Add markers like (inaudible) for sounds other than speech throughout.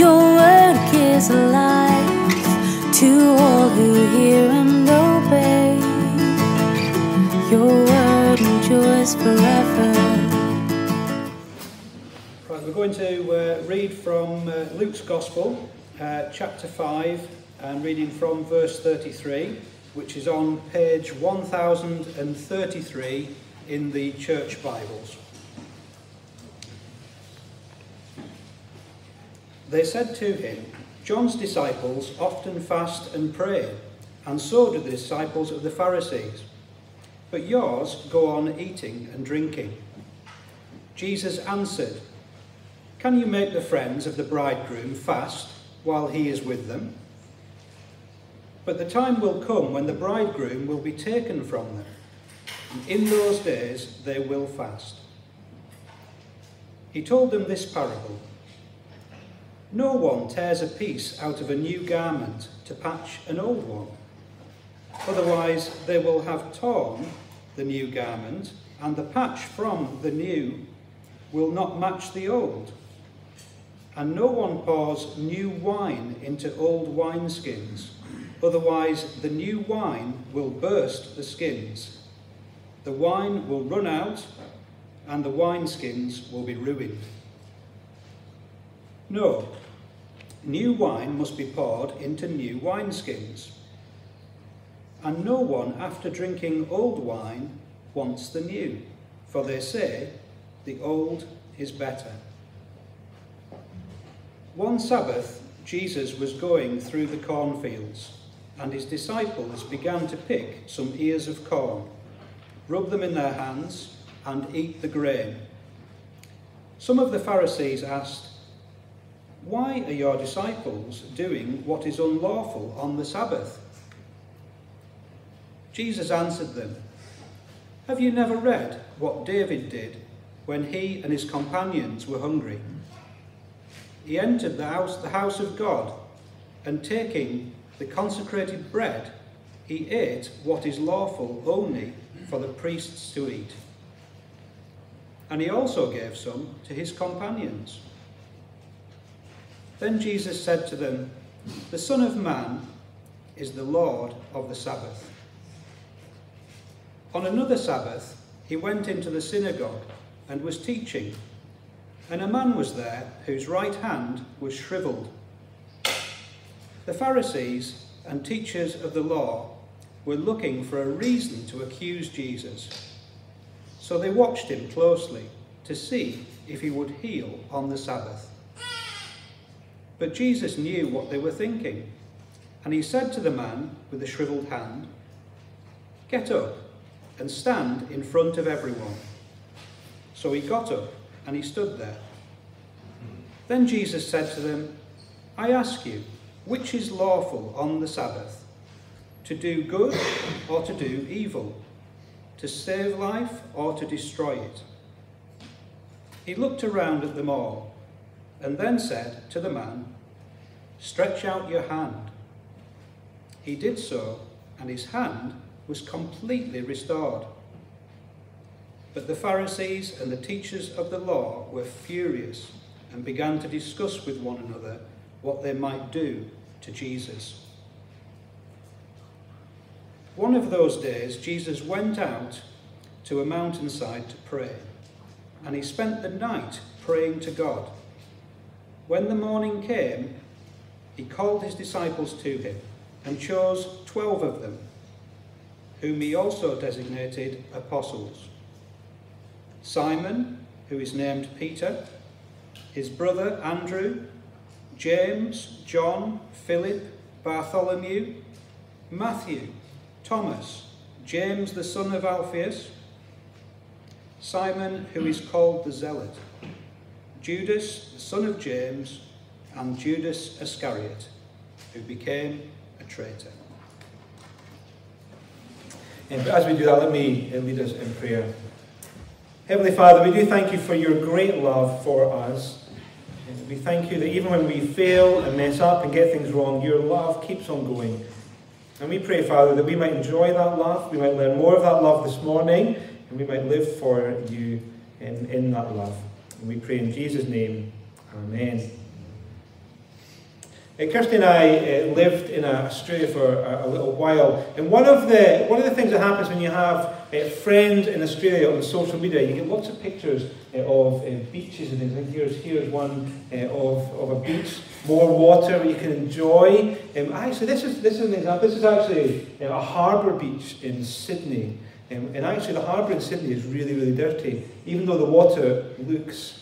Your word gives life to all who hear and obey. Your word endures forever. Right, we're going to uh, read from uh, Luke's Gospel, uh, chapter 5, and reading from verse 33, which is on page 1033 in the Church Bibles. They said to him, John's disciples often fast and pray, and so do the disciples of the Pharisees. But yours go on eating and drinking. Jesus answered, Can you make the friends of the bridegroom fast while he is with them? But the time will come when the bridegroom will be taken from them, and in those days they will fast. He told them this parable. No one tears a piece out of a new garment to patch an old one. Otherwise, they will have torn the new garment, and the patch from the new will not match the old. And no one pours new wine into old wineskins, otherwise, the new wine will burst the skins. The wine will run out, and the wineskins will be ruined. No, new wine must be poured into new wineskins. And no one, after drinking old wine, wants the new, for they say, the old is better. One Sabbath, Jesus was going through the cornfields, and his disciples began to pick some ears of corn, rub them in their hands, and eat the grain. Some of the Pharisees asked, Why are your disciples doing what is unlawful on the Sabbath? Jesus answered them, Have you never read what David did when he and his companions were hungry? He entered the house, the house of God, and taking the consecrated bread, he ate what is lawful only for the priests to eat. And he also gave some to his companions. Then Jesus said to them, The Son of Man is the Lord of the Sabbath. On another Sabbath, he went into the synagogue and was teaching, and a man was there whose right hand was shriveled. The Pharisees and teachers of the law were looking for a reason to accuse Jesus. So they watched him closely to see if he would heal on the Sabbath. But Jesus knew what they were thinking, and he said to the man with the shriveled hand, Get up and stand in front of everyone. So he got up and he stood there. Then Jesus said to them, I ask you, which is lawful on the Sabbath? To do good or to do evil? To save life or to destroy it? He looked around at them all and then said to the man, Stretch out your hand. He did so, and his hand was completely restored. But the Pharisees and the teachers of the law were furious and began to discuss with one another what they might do to Jesus. One of those days, Jesus went out to a mountainside to pray, and he spent the night praying to God. When the morning came, he called his disciples to him and chose twelve of them whom he also designated apostles. Simon, who is named Peter, his brother Andrew, James, John, Philip, Bartholomew, Matthew, Thomas, James the son of Alphaeus, Simon, who is called the Zealot, Judas, the son of James, and Judas Iscariot, who became a traitor. And as we do that, let me lead us in prayer. Heavenly Father, we do thank you for your great love for us. And we thank you that even when we fail and mess up and get things wrong, your love keeps on going. And we pray, Father, that we might enjoy that love, we might learn more of that love this morning, and we might live for you in, in that love. And we pray in Jesus' name, Amen. Uh, Kirsty and I uh, lived in uh, Australia for a, a, little while, and one of the one of the things that happens when you have uh, friends in Australia on social media, you get lots of pictures uh, of uh, beaches and things. Here's here's one of, of a beach, more water you can enjoy. Um, actually, this is this is an example. This is actually a harbour beach in Sydney, um, and actually the harbour in Sydney is really really dirty, even though the water looks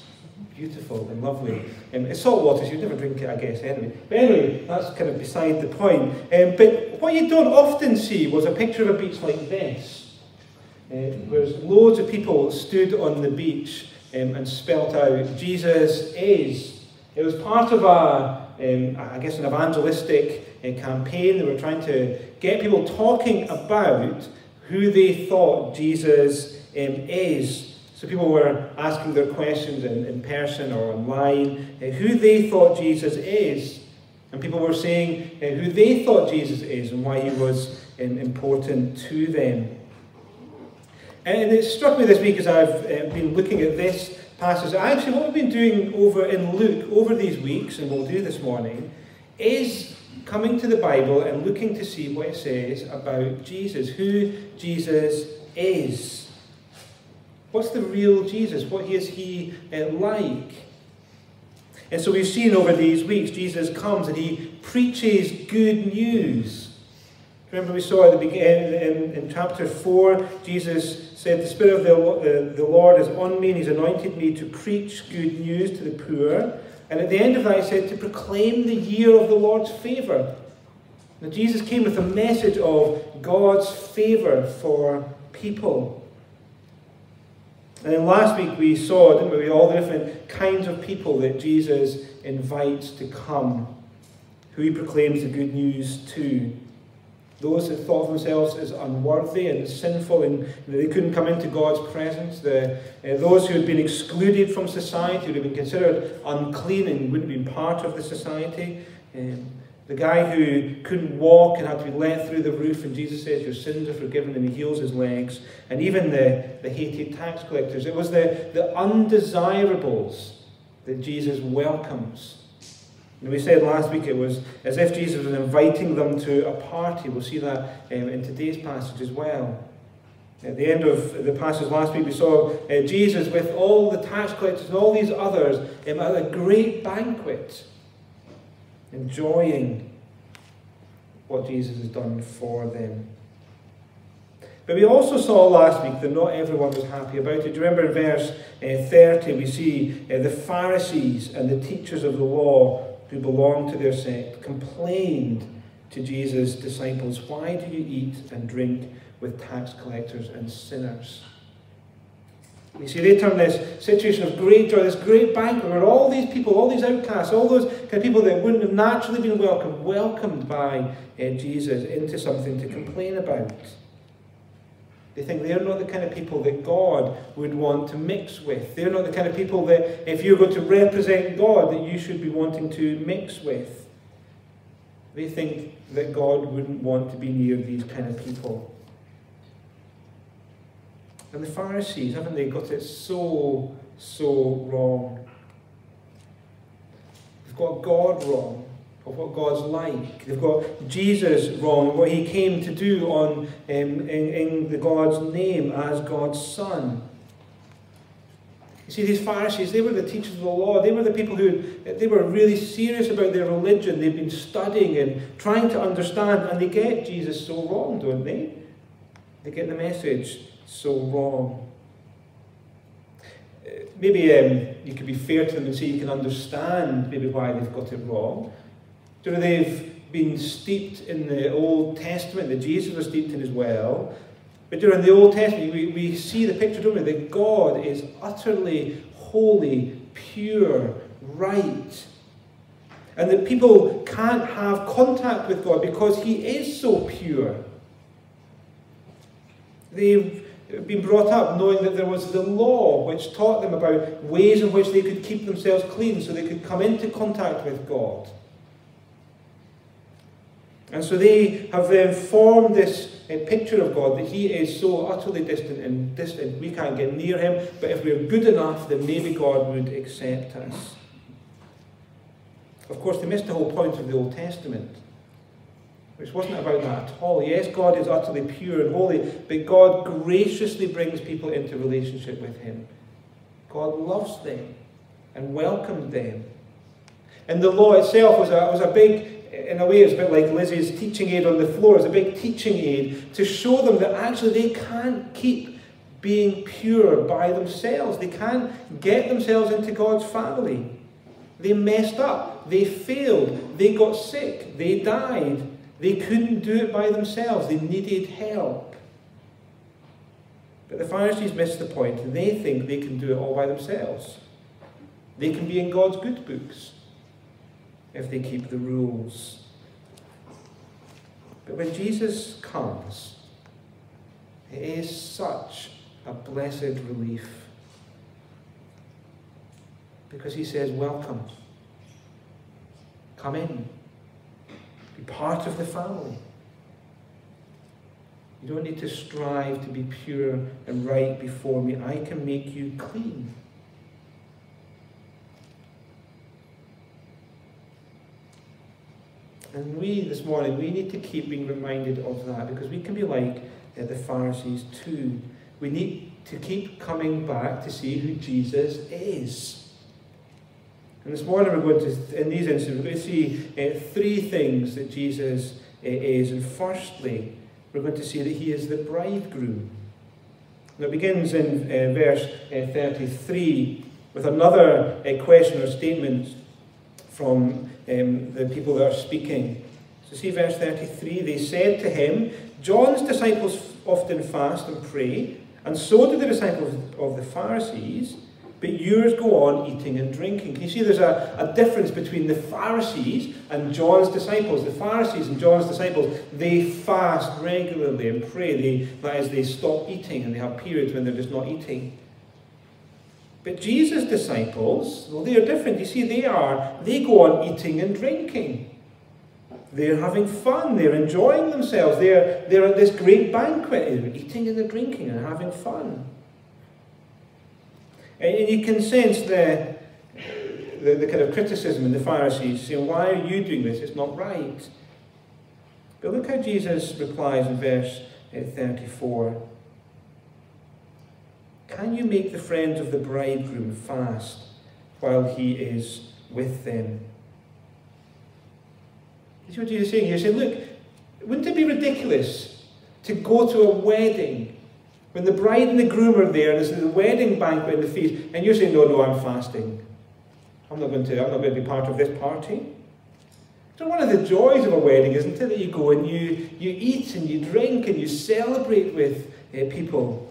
beautiful and lovely. Um, it's salt water, so you'd never drink it, I guess, anyway. But anyway, that's kind of beside the point. Um, but what you don't often see was a picture of a beach like this, uh, where loads of people stood on the beach um, and spelt out, Jesus is. It was part of a, um, I guess, an evangelistic uh, campaign. They were trying to get people talking about who they thought Jesus um, is. So people were asking their questions in, in person or online, uh, who they thought Jesus is. And people were saying uh, who they thought Jesus is and why he was um, important to them. And it struck me this week as I've uh, been looking at this passage. Actually, what we've been doing over in Luke over these weeks, and we'll do this morning, is coming to the Bible and looking to see what it says about Jesus, who Jesus is. What's the real Jesus? What is he uh, like? And so we've seen over these weeks, Jesus comes and he preaches good news. Remember, we saw at the beginning in, in chapter 4, Jesus said, The Spirit of the, uh, the Lord is on me, and He's anointed me to preach good news to the poor. And at the end of that, He said, To proclaim the year of the Lord's favour. Now, Jesus came with a message of God's favour for people. And then last week we saw, didn't we, all the different kinds of people that Jesus invites to come, who he proclaims the good news to. Those that thought of themselves as unworthy and sinful and they couldn't come into God's presence. The, uh, those who had been excluded from society, who had been considered unclean and wouldn't have been part of the society. Um, the guy who couldn't walk and had to be let through the roof, and Jesus says, Your sins are forgiven, and he heals his legs. And even the, the hated tax collectors. It was the, the undesirables that Jesus welcomes. And we said last week it was as if Jesus was inviting them to a party. We'll see that um, in today's passage as well. At the end of the passage last week, we saw uh, Jesus with all the tax collectors and all these others um, at a great banquet enjoying what Jesus has done for them. But we also saw last week that not everyone was happy about it. Do you remember in verse uh, 30 we see uh, the Pharisees and the teachers of the law who belonged to their sect complained to Jesus' disciples, Why do you eat and drink with tax collectors and sinners? You see, they turn this situation of great joy, this great banquet where all these people, all these outcasts, all those kind of people that wouldn't have naturally been welcomed, welcomed by uh, Jesus into something to complain about. They think they're not the kind of people that God would want to mix with. They're not the kind of people that, if you're going to represent God, that you should be wanting to mix with. They think that God wouldn't want to be near these kind of people. And the Pharisees, haven't they got it so, so wrong? They've got God wrong of what God's like. They've got Jesus wrong, what he came to do on, um, in, in the God's name as God's Son. You see, these Pharisees, they were the teachers of the law. They were the people who, they were really serious about their religion. They've been studying and trying to understand, and they get Jesus so wrong, don't they? They get the message so wrong. Uh, maybe um, you could be fair to them and say you can understand maybe why they've got it wrong. You know, they've been steeped in the Old Testament, that Jesus was steeped in as well. But during the Old Testament, we, we see the picture, don't we, that God is utterly holy, pure, right. And that people can't have contact with God because He is so pure. They've been brought up knowing that there was the law which taught them about ways in which they could keep themselves clean so they could come into contact with God. And so they have then formed this picture of God that He is so utterly distant and distant we can't get near Him, but if we're good enough, then maybe God would accept us. Of course, they missed the whole point of the Old Testament, which wasn't about that at all. Yes, God is utterly pure and holy, but God graciously brings people into relationship with Him. God loves them and welcomed them. And the law itself was a, was a big in a way, it's a bit like Lizzie's teaching aid on the floor. It's a big teaching aid to show them that actually they can't keep being pure by themselves. They can't get themselves into God's family. They messed up. They failed. They got sick. They died. They couldn't do it by themselves. They needed help. But the Pharisees missed the point. They think they can do it all by themselves. They can be in God's good books if they keep the rules. But when Jesus comes, it is such a blessed relief. Because he says, Welcome. Come in. Be part of the family. You don't need to strive to be pure and right before me. I can make you clean. And we, this morning, we need to keep being reminded of that because we can be like uh, the Pharisees too. We need to keep coming back to see who Jesus is. And this morning we're going to, in these instances, we're going to see uh, three things that Jesus uh, is. And firstly, we're going to see that he is the bridegroom. And it begins in uh, verse uh, 33 with another uh, question or statement from um, the people that are speaking. So see verse 33, they said to him, John's disciples often fast and pray, and so do the disciples of the Pharisees, but yours go on eating and drinking. Can you see there's a, a difference between the Pharisees and John's disciples? The Pharisees and John's disciples, they fast regularly and pray. They, that is, they stop eating and they have periods when they're just not eating. But Jesus' disciples, well, they are different. You see, they are, they go on eating and drinking. They're having fun, they're enjoying themselves, they're, they're at this great banquet, they're eating and they're drinking and having fun. And you can sense the, the, the kind of criticism in the Pharisees saying, Why are you doing this? It's not right. But look how Jesus replies in verse uh, 34. Can you make the friends of the bridegroom fast while he is with them? You see what Jesus is saying here? He's saying, look, wouldn't it be ridiculous to go to a wedding when the bride and the groom are there and there's the wedding banquet and the feast, and you're saying, no, no, I'm fasting. I'm not going to, I'm not going to be part of this party. So one of the joys of a wedding, isn't it, that you go and you, you eat and you drink and you celebrate with uh, people.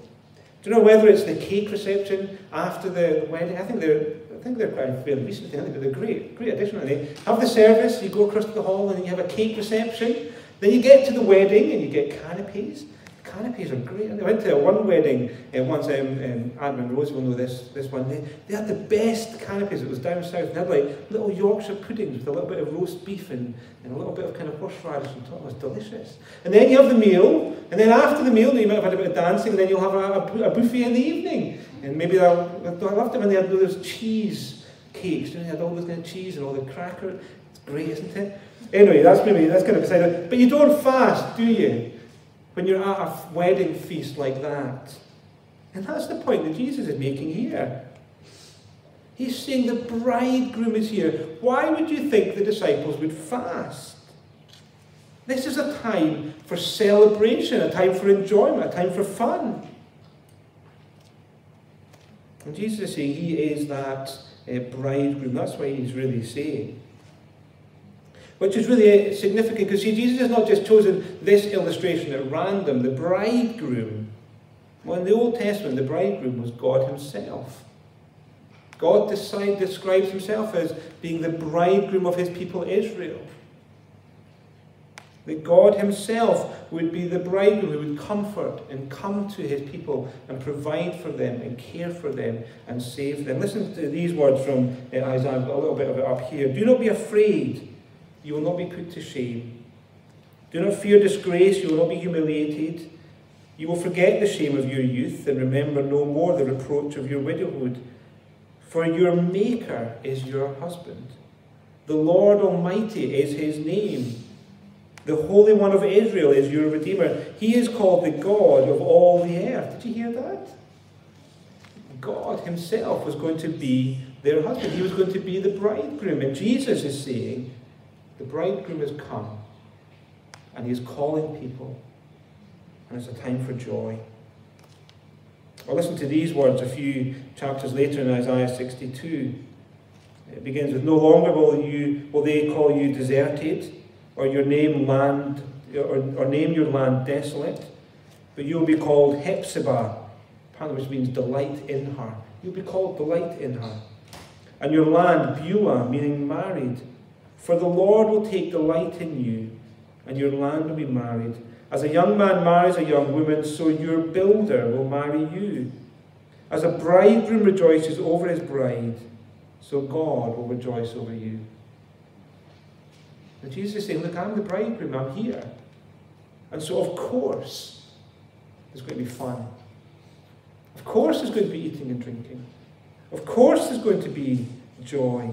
Do you know whether it's the cake reception after the wedding? I think they're, I think they're quite fairly recent. I think they're great, great addition. They have the service, you go across to the hall, and you have a cake reception. Then you get to the wedding, and you get canopies. Canopies are great. I went to one wedding uh, once, um, um, Admin Rose will know this, this one. They, they had the best canopies. It was down south. They had like little Yorkshire puddings with a little bit of roast beef and, and a little bit of kind of horseradish on top. It was delicious. And then you have the meal, and then after the meal, you might have had a bit of dancing, and then you'll have a, a, a buffet in the evening. And maybe they'll, I loved it when they had those cheese cakes. You know, they had all this kind of cheese and all the cracker. It's great, isn't it? Anyway, that's maybe that's kind of beside it. But you don't fast, do you? When you're at a wedding feast like that. And that's the point that Jesus is making here. He's saying the bridegroom is here. Why would you think the disciples would fast? This is a time for celebration, a time for enjoyment, a time for fun. And Jesus is saying he is that uh, bridegroom. That's what he's really saying which is really significant because see, Jesus has not just chosen this illustration at random. The bridegroom, well, in the Old Testament, the bridegroom was God Himself. God decide, describes Himself as being the bridegroom of His people Israel. That God Himself would be the bridegroom who would comfort and come to His people and provide for them and care for them and save them. Listen to these words from uh, Isaiah, a little bit of it up here. Do not be afraid you will not be put to shame. Do not fear disgrace, you will not be humiliated. You will forget the shame of your youth and remember no more the reproach of your widowhood. For your Maker is your husband. The Lord Almighty is his name. The Holy One of Israel is your Redeemer. He is called the God of all the earth. Did you hear that? God Himself was going to be their husband. He was going to be the bridegroom. And Jesus is saying, The bridegroom has come, and He is calling people, and it's a time for joy. Well, listen to these words a few chapters later in Isaiah 62. It begins with, No longer will, you, will they call you deserted, or your name land, or, or name your land desolate, but you will be called Hephzibah, apparently which means delight in her. You'll be called delight in her. And your land, Beulah, meaning married. For the Lord will take delight in you, and your land will be married. As a young man marries a young woman, so your builder will marry you. As a bridegroom rejoices over his bride, so God will rejoice over you. And Jesus is saying, Look, I'm the bridegroom, I'm here. And so, of course, there's going to be fun. Of course, there's going to be eating and drinking. Of course, there's going to be joy.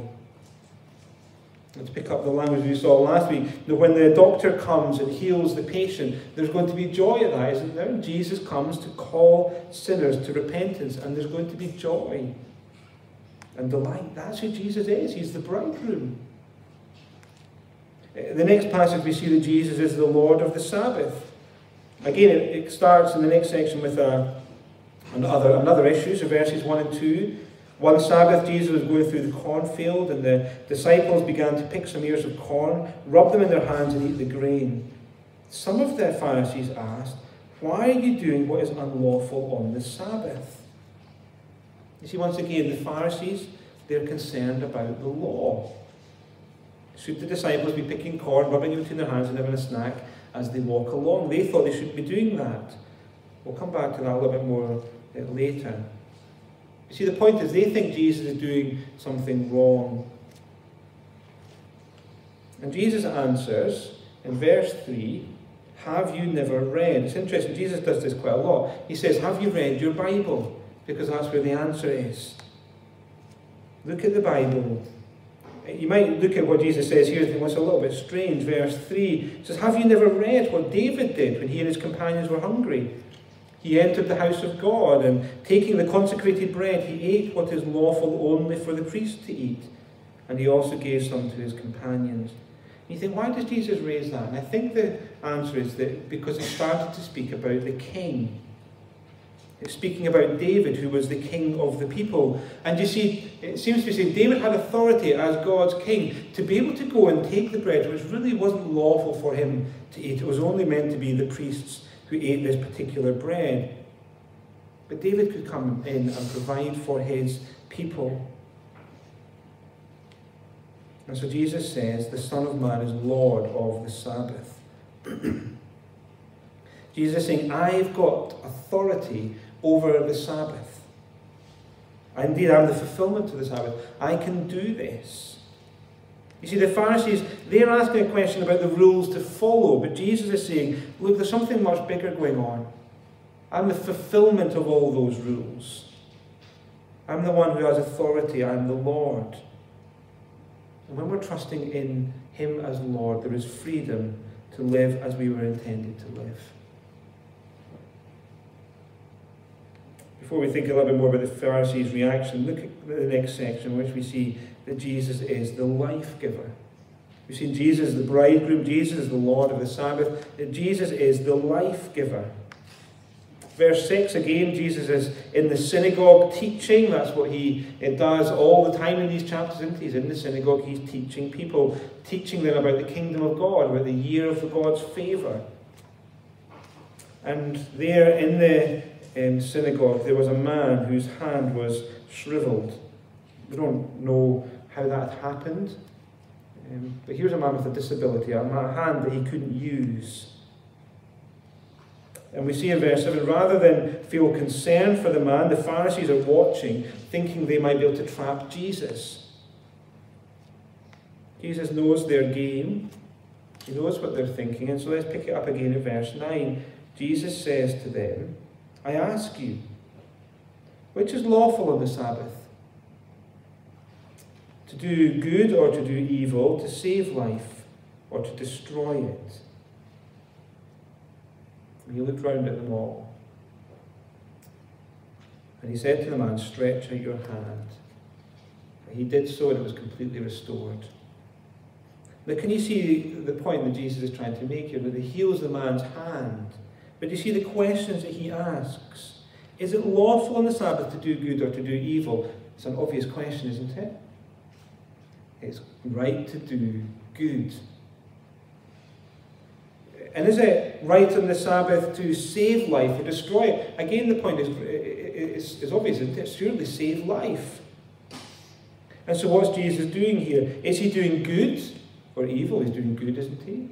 Let's pick up the language we saw last week. when the doctor comes and heals the patient, there's going to be joy at that, isn't there? Jesus comes to call sinners to repentance, and there's going to be joy and delight. That's who Jesus is. He's the bridegroom. In the next passage, we see that Jesus is the Lord of the Sabbath. Again, it, starts in the next section with a, another, another issue, so verses 1 and 2. One Sabbath, Jesus was going through the cornfield, and the disciples began to pick some ears of corn, rub them in their hands, and eat the grain. Some of the Pharisees asked, Why are you doing what is unlawful on the Sabbath? You see, once again, the Pharisees, they're concerned about the law. Should the disciples be picking corn, rubbing it between their hands, and having a snack as they walk along? They thought they shouldn't be doing that. We'll come back to that a little bit more uh, later. You see, the point is they think Jesus is doing something wrong. And Jesus answers in verse 3 Have you never read? It's interesting, Jesus does this quite a lot. He says, Have you read your Bible? Because that's where the answer is. Look at the Bible. You might look at what Jesus says here and think, what's a little bit strange. Verse 3 says, Have you never read what David did when he and his companions were hungry? He entered the house of God, and taking the consecrated bread, he ate what is lawful only for the priest to eat, and he also gave some to his companions. And you think, why does Jesus raise that? And I think the answer is that because he started to speak about the king. It's speaking about David, who was the king of the people. And you see, it seems to be saying David had authority as God's king to be able to go and take the bread, which really wasn't lawful for him to eat. It was only meant to be the priests who ate this particular bread. But David could come in and provide for his people. And so Jesus says, the Son of Man is Lord of the Sabbath. (clears throat) Jesus is saying, I've got authority over the Sabbath. Indeed, I'm the fulfillment of the Sabbath. I can do this. You see, the Pharisees, they're asking a question about the rules to follow, but Jesus is saying, look, there's something much bigger going on. I'm the fulfillment of all those rules. I'm the one who has authority. I'm the Lord. And when we're trusting in Him as Lord, there is freedom to live as we were intended to live. Before we think a little bit more about the Pharisees' reaction, look at the next section, which we see that Jesus is the life giver. We've seen Jesus the bridegroom, Jesus is the Lord of the Sabbath, that Jesus is the life giver. Verse 6 again, Jesus is in the synagogue teaching. That's what he does all the time in these chapters. Isn't? He's in the synagogue, he's teaching people, teaching them about the kingdom of God, about the year of the God's favour. And there in the in synagogue, there was a man whose hand was shriveled. We don't know how that happened. Um, but here's a man with a disability, a hand that he couldn't use. And we see in verse 7 rather than feel concern for the man, the Pharisees are watching, thinking they might be able to trap Jesus. Jesus knows their game, he knows what they're thinking. And so let's pick it up again in verse 9. Jesus says to them, I ask you, which is lawful on the Sabbath? To do good or to do evil, to save life or to destroy it. And he looked round at them all. And he said to the man, Stretch out your hand. And he did so, and it was completely restored. Now, can you see the point that Jesus is trying to make here? That he heals the man's hand. But you see the questions that he asks. Is it lawful on the Sabbath to do good or to do evil? It's an obvious question, isn't it? It's right to do good. And is it right on the Sabbath to save life or destroy it? Again, the point is, is, is obvious, it? Surely save life. And so, what's Jesus doing here? Is he doing good or evil? He's doing good, isn't he?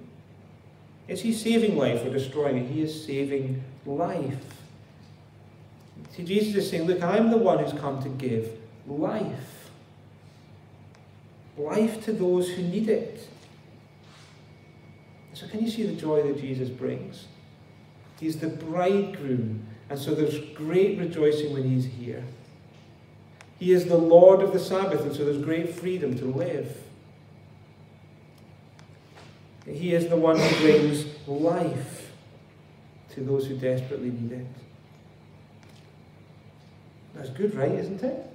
Is he saving life or destroying it? He is saving life. See, Jesus is saying, Look, I'm the one who's come to give life. Life to those who need it. So, can you see the joy that Jesus brings? He's the bridegroom, and so there's great rejoicing when he's here. He is the Lord of the Sabbath, and so there's great freedom to live. He is the one who brings life to those who desperately need it. That's good, right, isn't it?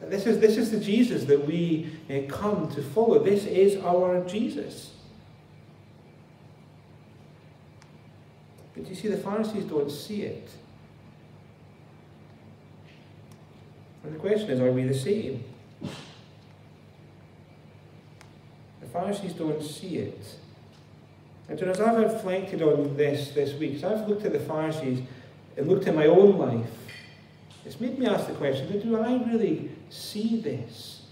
This is, this is the Jesus that we uh, come to follow. This is our Jesus. But you see, the Pharisees don't see it. And the question is, are we the same? The Pharisees don't see it. And as I've reflected on this this week, as I've looked at the Pharisees and looked at my own life, it's made me ask the question, do I really see this?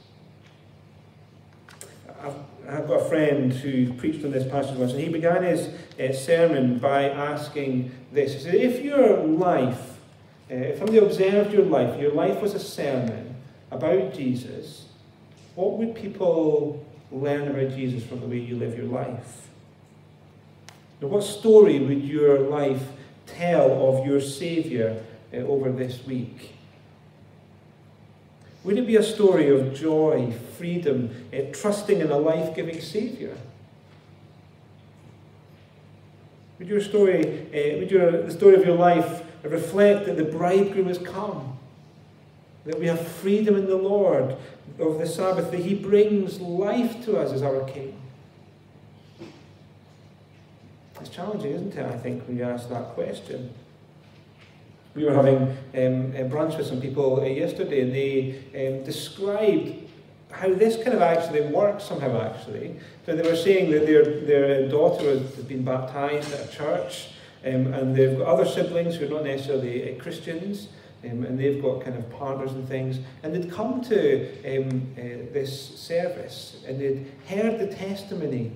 I've, I've got a friend who preached on this passage once, and he began his uh, sermon by asking this. He said, if your life, uh, if somebody observed your life, your life was a sermon about Jesus, what would people learn about Jesus from the way you live your life? Now, what story would your life tell of your Saviour uh, over this week? Would it be a story of joy, freedom, uh, trusting in a life giving Saviour? Would your story, uh, would your, the story of your life reflect that the bridegroom has come? That we have freedom in the Lord of the Sabbath, that He brings life to us as our King? It's challenging, isn't it, I think, when you ask that question. We were having um, a brunch with some people uh, yesterday, and they um, described how this kind of actually works somehow, actually. So they were saying that their, their daughter has been baptized at a church, um, and they've got other siblings who are not necessarily uh, Christians, um, and they've got kind of partners and things. And they'd come to um, uh, this service, and they'd heard the testimony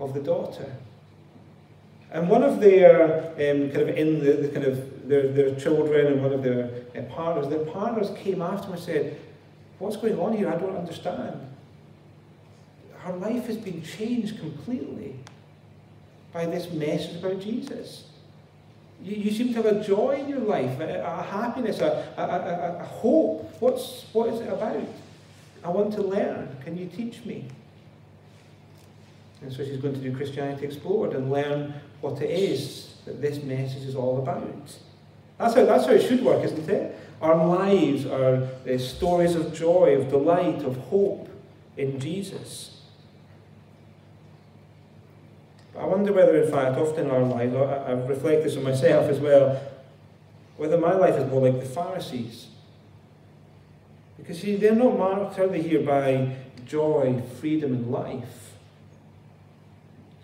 of the daughter. And one of their um, kind of in the, the, kind of their, their children and one of their uh, partners, their partners came after me and said, "What's going on here? I don't understand. Her life has been changed completely by this message about Jesus. You, you seem to have a joy in your life, a, a happiness, a, a, a, a hope. What's what is it about? I want to learn. Can you teach me?" And so she's going to do Christianity Explored and learn what it is that this message is all about. That's how, that's how it should work, isn't it? Our lives are uh, stories of joy, of delight, of hope in Jesus. But I wonder whether, in fact, often our lives, I, I reflect this on myself as well, whether my life is more like the Pharisees. Because, see, they're not marked, are they, here by joy, freedom, and life.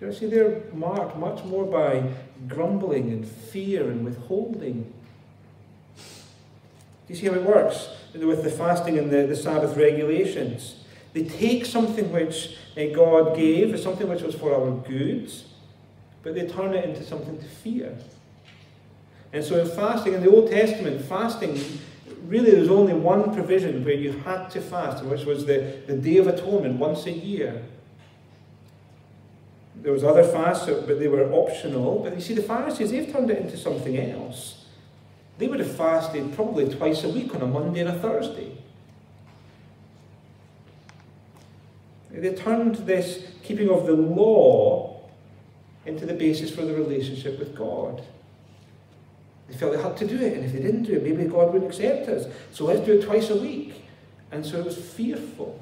You see, they're marked much more by grumbling and fear and withholding. Do you see how it works with the fasting and the, the Sabbath regulations? They take something which uh, God gave, something which was for our goods, but they turn it into something to fear. And so in fasting, in the Old Testament, fasting, really there was only one provision where you had to fast, which was the, the Day of Atonement once a year. There was other fasts, but they were optional. But you see, the Pharisees, they've turned it into something else. They would have fasted probably twice a week on a Monday and a Thursday. They turned this keeping of the law into the basis for the relationship with God. They felt they had to do it, and if they didn't do it, maybe God wouldn't accept us. So let's do it twice a week. And so it was fearful.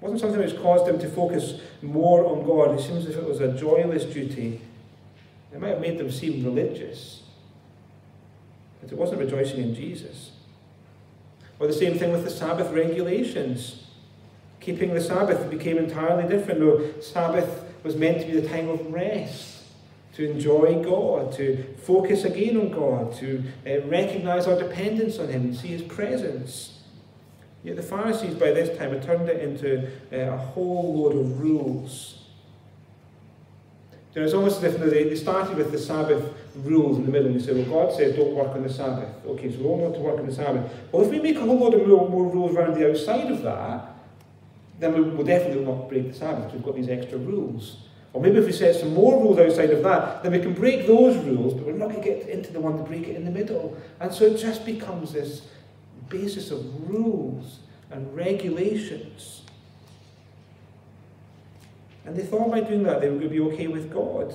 It wasn't something which caused them to focus more on God. It seems as if it was a joyless duty. It might have made them seem religious, but it wasn't rejoicing in Jesus. Or the same thing with the Sabbath regulations. Keeping the Sabbath became entirely different. No, Sabbath was meant to be the time of rest, to enjoy God, to focus again on God, to uh, recognize our dependence on Him and see His presence. Yet the Pharisees by this time had turned it into uh, a whole load of rules. You know, it's almost as if they, they started with the Sabbath rules in the middle and they say, well, God says don't work on the Sabbath. Okay, so we all want to work on the Sabbath. Well, if we make a whole load of more, more rules around the outside of that, then we will definitely not break the Sabbath. We've got these extra rules. Or maybe if we set some more rules outside of that, then we can break those rules, but we're not going to get into the one to break it in the middle. And so it just becomes this basis of rules and regulations. And they thought by doing that they were going to be okay with God.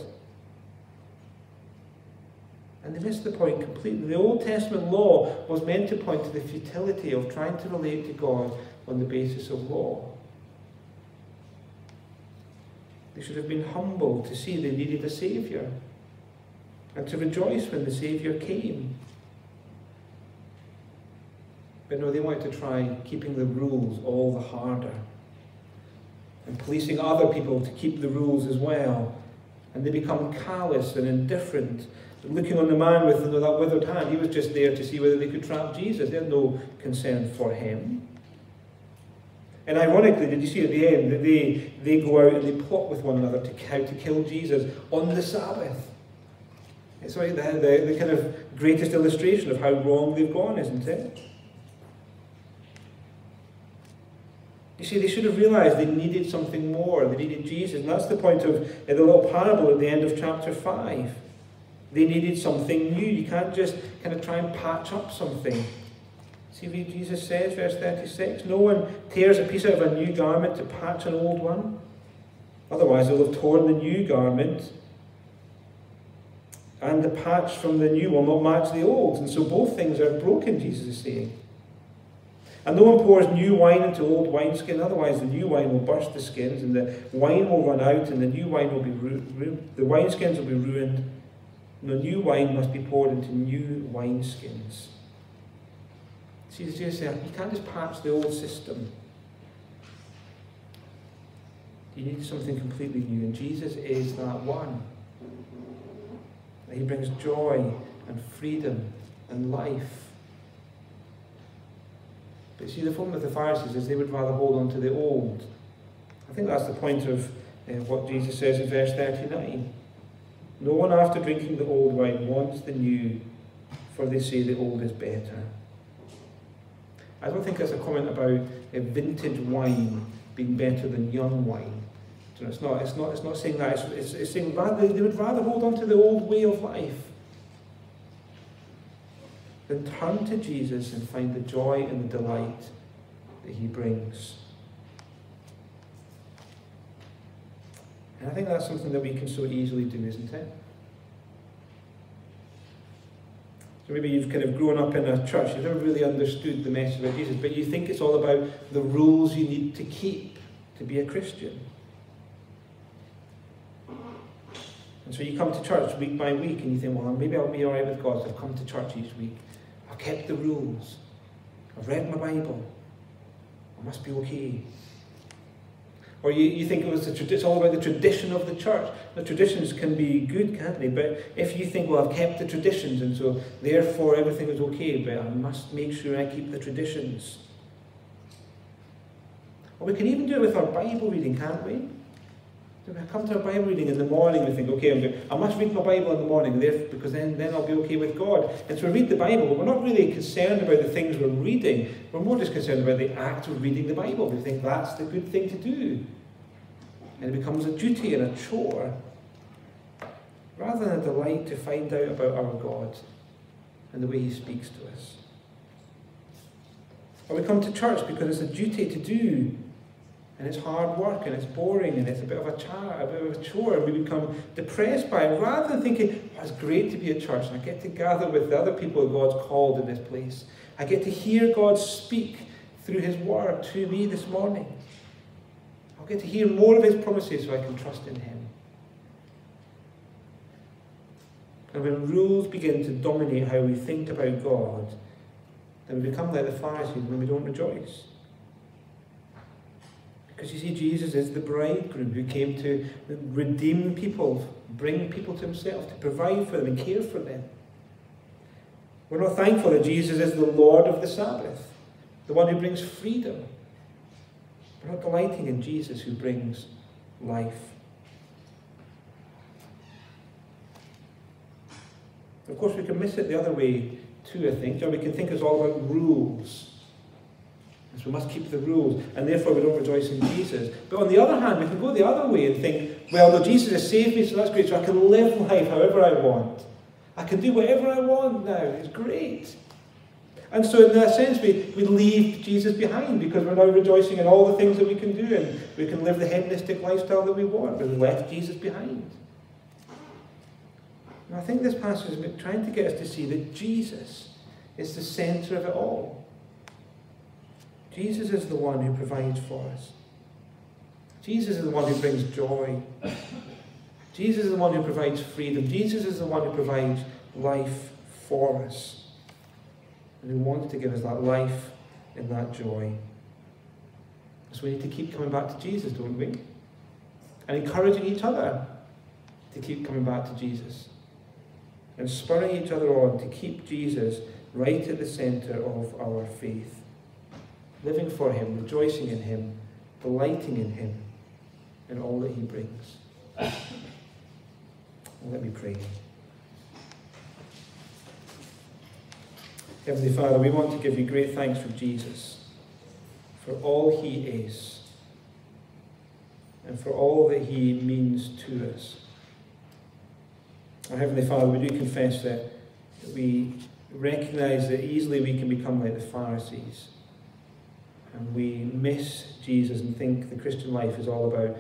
And they missed the point completely. The Old Testament law was meant to point to the futility of trying to relate to God on the basis of law. They should have been humble to see they needed a Saviour and to rejoice when the Saviour came. But no, they wanted to try keeping the rules all the harder and policing other people to keep the rules as well. And they become callous and indifferent. Looking on the man with that withered hand, he was just there to see whether they could trap Jesus. They had no concern for him. And ironically, did you see at the end that they, they go out and they plot with one another to to kill Jesus on the Sabbath? It's like the, the, the kind of greatest illustration of how wrong they've gone, isn't it? You see, they should have realized they needed something more. They needed Jesus. And that's the point of the little parable at the end of chapter 5. They needed something new. You can't just kind of try and patch up something. See what Jesus says, verse 36? No one tears a piece out of a new garment to patch an old one. Otherwise, they'll have torn the new garment, and the patch from the new will not match the old. And so both things are broken, Jesus is saying. And no one pours new wine into old wineskin, otherwise the new wine will burst the skins, and the wine will run out, and the new wine will be ru- ru- the wineskins will be ruined. The new wine must be poured into new wineskins. See, Jesus said, you can't just patch the old system. You need something completely new, and Jesus is that one. He brings joy and freedom and life. But see, the problem with the Pharisees is they would rather hold on to the old. I think that's the point of uh, what Jesus says in verse 39. No one after drinking the old wine wants the new, for they say the old is better. I don't think that's a comment about a vintage wine being better than young wine. It's not, it's not, it's not saying that. It's, it's, it's saying rather, they would rather hold on to the old way of life than turn to Jesus and find the joy and the delight that he brings. And I think that's something that we can so easily do, isn't it? So maybe you've kind of grown up in a church, you've never really understood the message of Jesus, but you think it's all about the rules you need to keep to be a Christian. And so you come to church week by week and you think, well, maybe I'll be all right with God. I've come to church each week. I've kept the rules. I've read my Bible. I must be okay. Or you, you think it was the, it's all about the tradition of the church. The traditions can be good, can't they? But if you think, well, I've kept the traditions, and so therefore everything is okay, but I must make sure I keep the traditions. Or we can even do it with our Bible reading, can't we? We come to our Bible reading in the morning, we think, okay, going, I must read my Bible in the morning, because then, then I'll be okay with God. And so we read the Bible, but we're not really concerned about the things we're reading. We're more just concerned about the act of reading the Bible. We think that's the good thing to do and it becomes a duty and a chore rather than a delight to find out about our God and the way He speaks to us. Or we come to church because it's a duty to do, and it's hard work, and it's boring, and it's a bit of a char, a bit of a chore, and we become depressed by it, rather than thinking, oh, it's great to be at church, and I get to gather with the other people that God's called in this place. I get to hear God speak through His Word to me this morning. I'll get to hear more of His promises so I can trust in Him. And when rules begin to dominate how we think about God, then we become like the Pharisees when we don't rejoice. Because you see, Jesus is the bridegroom who came to redeem people, bring people to himself, to provide for them and care for them. We're not thankful that Jesus is the Lord of the Sabbath, the one who brings freedom. We're not delighting in Jesus who brings life. Of course, we can miss it the other way too, I think. Or we can think it's all about rules. So we must keep the rules, and therefore we don't rejoice in Jesus. But on the other hand, we can go the other way and think, well, no, Jesus has saved me, so that's great, so I can live life however I want. I can do whatever I want now. It's great. And so, in that sense, we, we leave Jesus behind because we're now rejoicing in all the things that we can do and we can live the hedonistic lifestyle that we want. We've left Jesus behind. And I think this passage is trying to get us to see that Jesus is the centre of it all. Jesus is the one who provides for us. Jesus is the one who brings joy. Jesus is the one who provides freedom. Jesus is the one who provides life for us. And who wants to give us that life and that joy. So we need to keep coming back to Jesus, don't we? And encouraging each other to keep coming back to Jesus and spurring each other on to keep Jesus right at the centre of our faith. Living for Him, rejoicing in Him, delighting in Him, in all that He brings. Let me pray. Heavenly Father, we want to give you great thanks for Jesus, for all He is, and for all that He means to us. Our Heavenly Father, we do confess that we recognize that easily we can become like the Pharisees. And we miss Jesus and think the Christian life is all about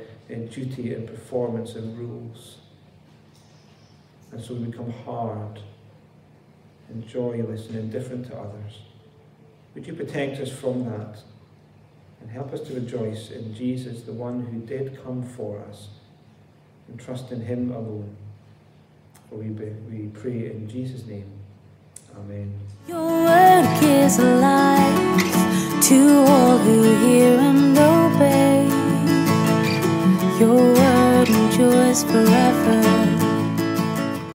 duty and performance and rules. And so we become hard and joyless and indifferent to others. Would you protect us from that and help us to rejoice in Jesus, the one who did come for us, and trust in him alone. For we, we pray in Jesus' name. Amen. Your gives life to all who hear and obey. Your word endures forever.